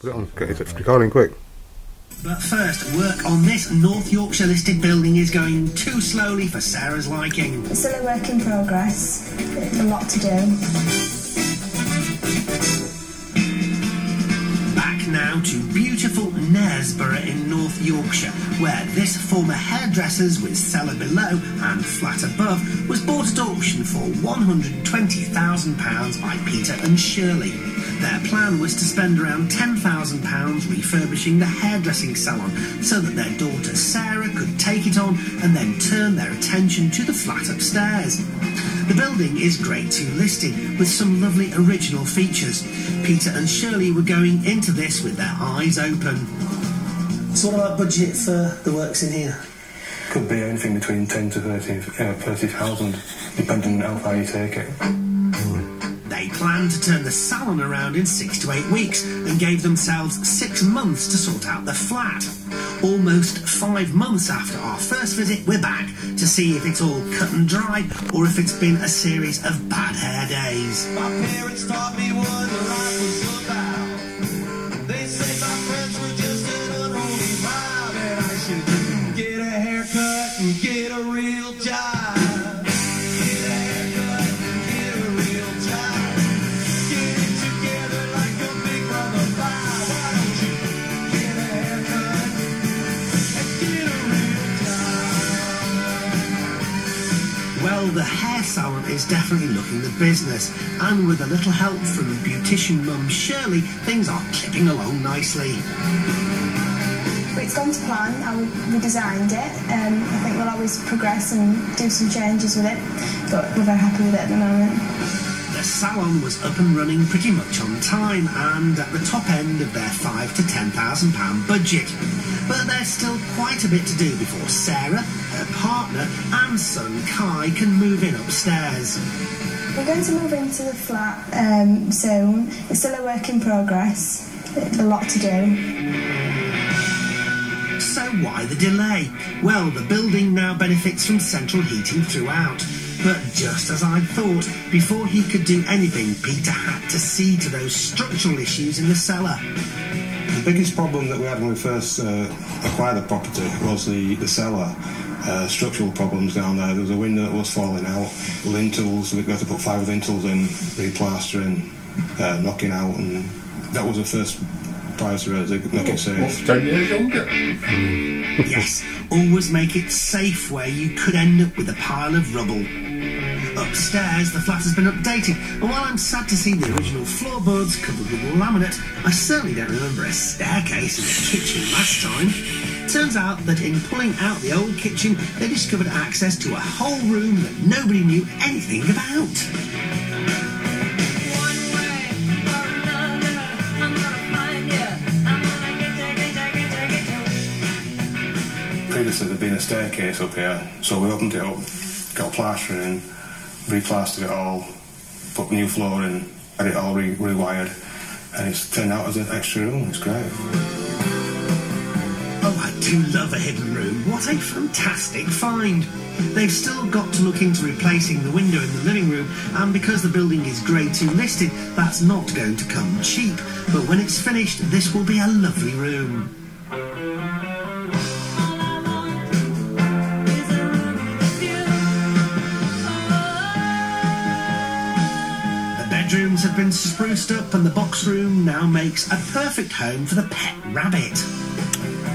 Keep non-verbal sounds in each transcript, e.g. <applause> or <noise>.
Put it on. Get it recording quick. But first, work on this North Yorkshire listed building is going too slowly for Sarah's liking. It's still a work in progress. A lot to do. Back now to beautiful Knaresborough in North Yorkshire, where this former hairdresser's with cellar below and flat above was bought at auction for £120,000 by Peter and Shirley. Their plan was to spend around £10,000 refurbishing the hairdressing salon so that their daughter Sarah could take it on and then turn their attention to the flat upstairs. The building is grade 2 listed with some lovely original features. Peter and Shirley were going into this with their eyes open. So what about budget for the works in here? Could be anything between 10 to 30, uh, 30,000, depending on how far you take it. Planned to turn the salon around in six to eight weeks and gave themselves six months to sort out the flat. Almost five months after our first visit, we're back to see if it's all cut and dried or if it's been a series of bad hair days. The hair salon is definitely looking the business, and with a little help from the beautician mum Shirley, things are clipping along nicely. It's gone to plan. How we designed it. Um, I think we'll always progress and do some changes with it, but we're very happy with it at the moment. The salon was up and running pretty much on time and at the top end of their five to ten thousand pound budget. But there's still quite a bit to do before Sarah, her partner, and son Kai can move in upstairs. We're going to move into the flat um, soon. It's still a work in progress. A lot to do. So why the delay? Well, the building now benefits from central heating throughout. But just as I thought, before he could do anything, Peter had to see to those structural issues in the cellar. The biggest problem that we had when we first uh, acquired the property was the, the cellar. Uh, structural problems down there. There was a window that was falling out, lintels, we got to put five lintels in, replastering, uh, knocking out, and that was the first priority to make it safe. Ten years younger. yes, always make it safe where you could end up with a pile of rubble. Upstairs, the flat has been updated, and while I'm sad to see the original floorboards covered with laminate, I certainly don't remember a staircase in the kitchen last time. Turns out that in pulling out the old kitchen, they discovered access to a whole room that nobody knew anything about. previously there'd been a staircase up here, so we opened it up, got plastering in, replastered it all, put new flooring, had it all re- rewired, and it's turned out as an extra room. It's great. Oh, I do love a hidden room. What a fantastic find. They've still got to look into replacing the window in the living room, and because the building is Grade 2 listed, that's not going to come cheap. But when it's finished, this will be a lovely room. Bedrooms have been spruced up and the box room now makes a perfect home for the pet rabbit.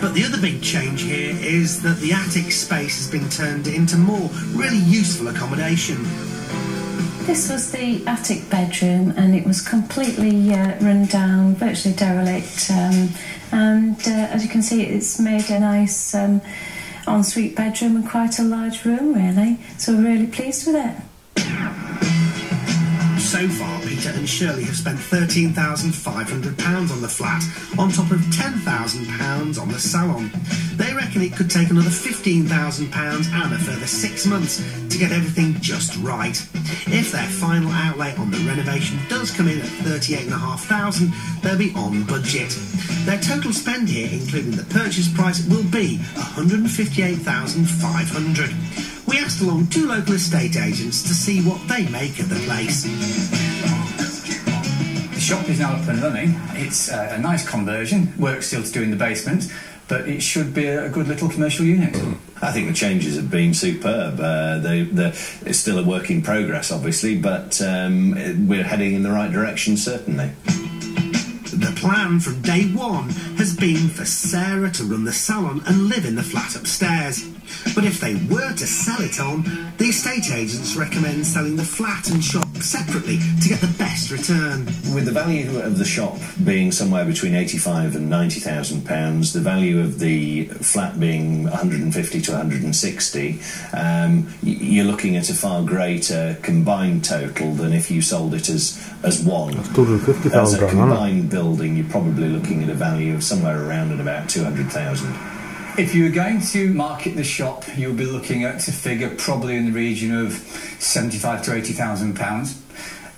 But the other big change here is that the attic space has been turned into more really useful accommodation. This was the attic bedroom and it was completely uh, run down, virtually derelict. Um, and uh, as you can see, it's made a nice um, ensuite bedroom and quite a large room, really. So we're really pleased with it. So far, Peter and Shirley have spent £13,500 on the flat, on top of £10,000 on the salon. They reckon it could take another £15,000 and a further six months to get everything just right. If their final outlay on the renovation does come in at £38,500, they'll be on budget. Their total spend here, including the purchase price, will be £158,500. We asked along two local estate agents to see what they make of the place. The shop is now up and running. It's uh, a nice conversion, work still to do in the basement, but it should be a good little commercial unit. I think the changes have been superb. Uh, they, it's still a work in progress, obviously, but um, we're heading in the right direction, certainly. The plan from day one has been for Sarah to run the salon and live in the flat upstairs. But if they were to sell it on, the estate agents recommend selling the flat and shop separately to get the best return. With the value of the shop being somewhere between eighty-five and ninety thousand pounds, the value of the flat being one hundred and fifty to one hundred and sixty, um, you're looking at a far greater combined total than if you sold it as as one. That's two hundred fifty thousand. As a combined building, you're probably looking at a value of somewhere around at about two hundred thousand. If you were going to market the shop, you would be looking at a figure probably in the region of seventy-five to eighty thousand pounds.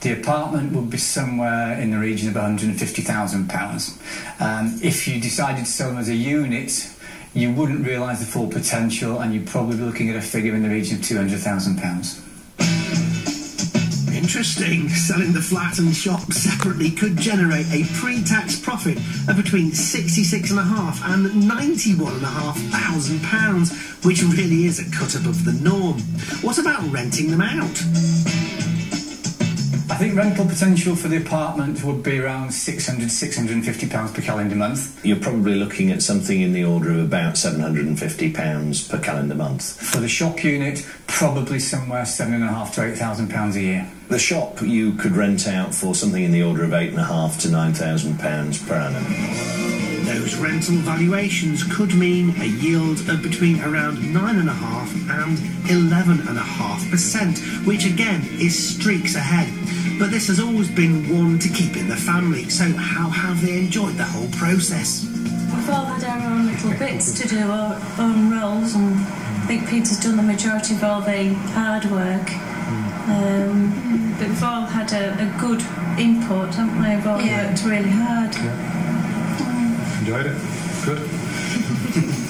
The apartment would be somewhere in the region of one hundred and fifty thousand pounds. Um, if you decided to sell them as a unit, you wouldn't realise the full potential, and you'd probably be looking at a figure in the region of two hundred thousand pounds. Interesting. Selling the flat and shop separately could generate a pre-tax profit of between sixty-six and a half and ninety-one and a half thousand pounds, which really is a cut above the norm. What about renting them out? I think rental potential for the apartment would be around 600 650 pounds per calendar month. You're probably looking at something in the order of about 750 pounds per calendar month. For the shop unit, probably somewhere seven and a half to eight thousand pounds a year. The shop you could rent out for something in the order of eight and a half to nine thousand pounds per annum. Those rental valuations could mean a yield of between around 9.5 and 11.5%, which again is streaks ahead. But this has always been one to keep in the family, so how have they enjoyed the whole process? We've all had our own little bits to do, our own roles, and I think Peter's done the majority of all the hard work. Um, but we've all had a, a, good input, haven't we? We've all yeah. worked really hard. Yeah. Enjoyed it. Good. <laughs>